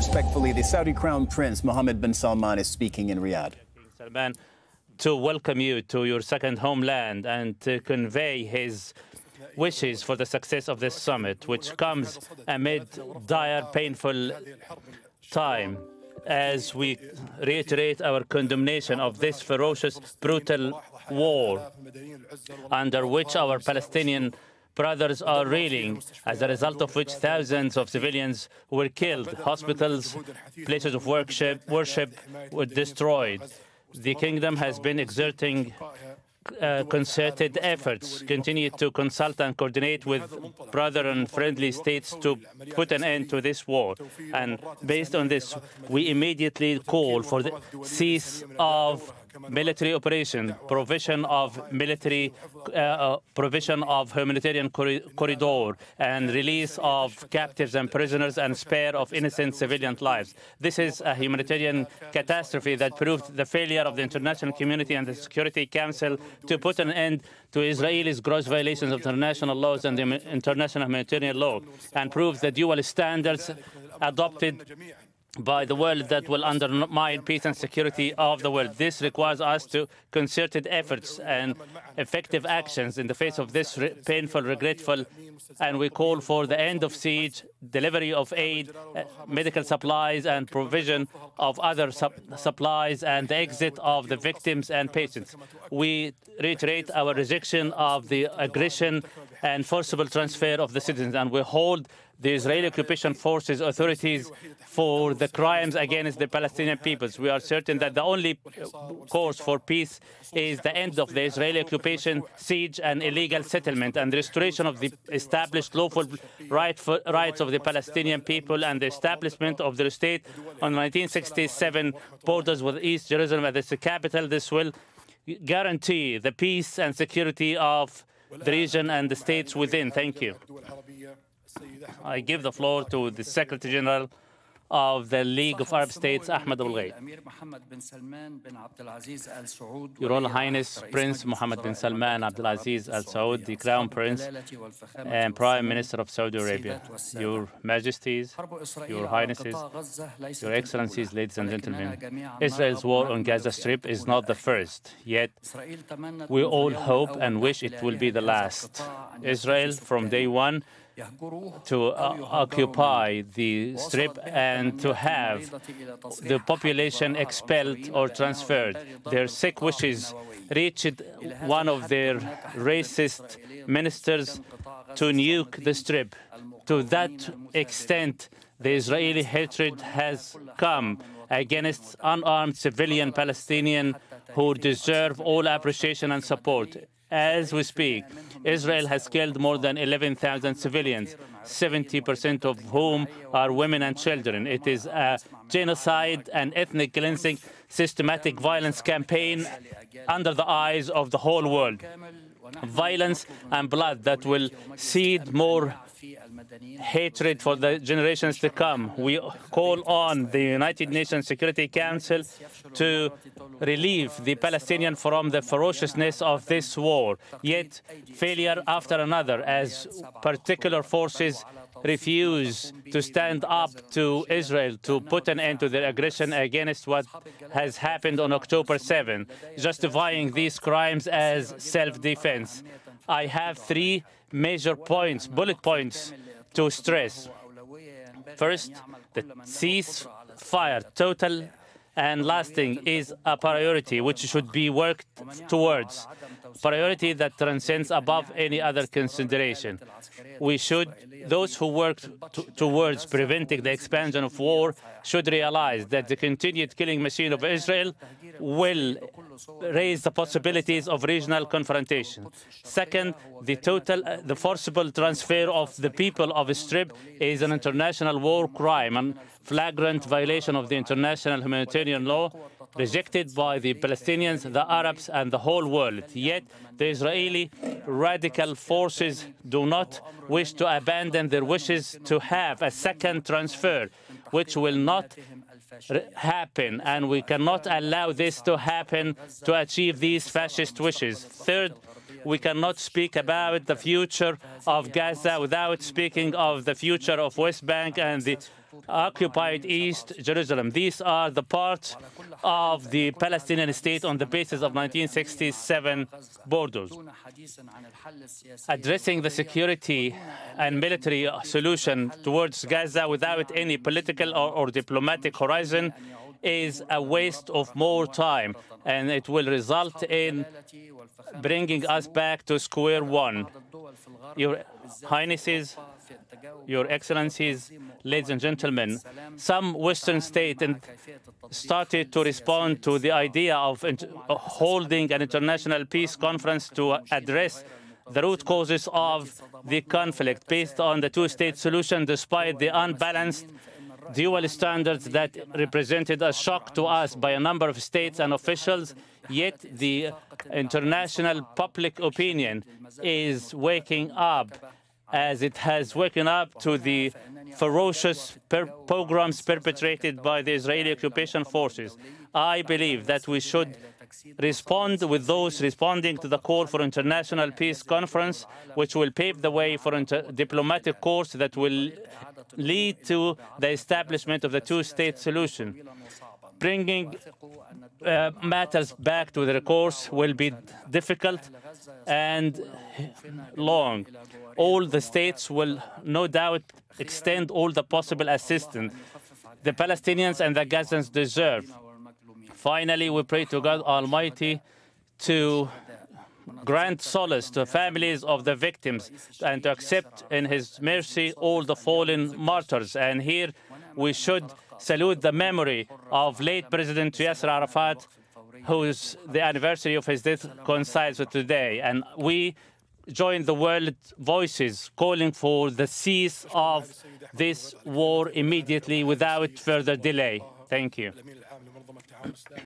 respectfully, the Saudi Crown Prince Mohammed bin Salman is speaking in Riyadh. Salman to welcome you to your second homeland and to convey his wishes for the success of this summit, which comes amid dire, painful time as we reiterate our condemnation of this ferocious, brutal war under which our Palestinian brothers are reeling, as a result of which thousands of civilians were killed, hospitals, places of worship, worship were destroyed. The kingdom has been exerting uh, concerted efforts, continue to consult and coordinate with brother and friendly states to put an end to this war. And based on this, we immediately call for the cease of military operation, provision of military, uh, uh, provision of humanitarian corridor, and release of captives and prisoners and spare of innocent civilian lives. This is a humanitarian catastrophe that proved the failure of the international community and the Security Council to put an end to Israel's gross violations of international laws and the international humanitarian law, and proves the dual standards adopted by the world that will undermine peace and security of the world. This requires us to concerted efforts and effective actions in the face of this re painful, regretful, and we call for the end of siege, delivery of aid, uh, medical supplies, and provision of other sup supplies, and the exit of the victims and patients. We reiterate our rejection of the aggression and forcible transfer of the citizens, and we hold the Israeli occupation forces authorities for the crimes against the Palestinian peoples. We are certain that the only uh, course for peace is the end of the Israeli occupation, siege, and illegal settlement, and the restoration of the established lawful right for, rights of the Palestinian people and the establishment of their state on 1967 borders with East Jerusalem as the capital. This will guarantee the peace and security of the region and the states within. Thank you. I give the floor to the Secretary General of the League of Arab States, Ahmed Abul Gheit. Your Royal Highness Prince Mohammed bin Salman Abdulaziz Al Saud, the Crown Prince and Prime Minister of Saudi Arabia, Your Majesties, Your Highnesses, Your Excellencies, ladies and gentlemen, Israel's war on Gaza Strip is not the first, yet we all hope and wish it will be the last. Israel, from day one, to uh, occupy the strip and to have the population expelled or transferred. Their sick wishes reached one of their racist ministers to nuke the strip. To that extent, the Israeli hatred has come against unarmed civilian Palestinians who deserve all appreciation and support. As we speak, Israel has killed more than 11,000 civilians, 70% of whom are women and children. It is a genocide and ethnic cleansing, systematic violence campaign under the eyes of the whole world. Violence and blood that will seed more hatred for the generations to come. We call on the United Nations Security Council to relieve the Palestinians from the ferociousness of this war. Yet, failure after another as particular forces refuse to stand up to Israel to put an end to their aggression against what has happened on October 7, justifying these crimes as self-defense. I have three major points, bullet points to stress. First, the ceasefire, total and lasting, is a priority which should be worked towards. Priority that transcends above any other consideration. We should, those who work towards preventing the expansion of war should realize that the continued killing machine of Israel will raise the possibilities of regional confrontation. Second, the total, uh, the forcible transfer of the people of Strip is an international war crime and flagrant violation of the international humanitarian law rejected by the Palestinians, the Arabs, and the whole world. Yet, the Israeli radical forces do not wish to abandon their wishes to have a second transfer, which will not happen, and we cannot allow this to happen to achieve these fascist wishes. Third, we cannot speak about the future of Gaza without speaking of the future of West Bank and the occupied East Jerusalem. These are the parts of the Palestinian state on the basis of 1967 borders. Addressing the security and military solution towards Gaza without any political or, or diplomatic horizon is a waste of more time, and it will result in bringing us back to square one. Your Highnesses, Your Excellencies, ladies and gentlemen, some Western states started to respond to the idea of holding an international peace conference to address the root causes of the conflict based on the two-state solution despite the unbalanced dual standards that represented a shock to us by a number of states and officials, yet the international public opinion is waking up as it has woken up to the ferocious per pogroms perpetrated by the Israeli occupation forces. I believe that we should respond with those responding to the call for international peace conference, which will pave the way for a diplomatic course that will lead to the establishment of the two-state solution. Bringing uh, matters back to the course will be difficult and long. All the states will no doubt extend all the possible assistance the Palestinians and the Gazans deserve. Finally, we pray to God Almighty to grant solace to families of the victims and to accept in His mercy all the fallen martyrs. And here we should salute the memory of late President Yasser Arafat, whose the anniversary of his death coincides with today. And we join the world voices calling for the cease of this war immediately without further delay. Thank you.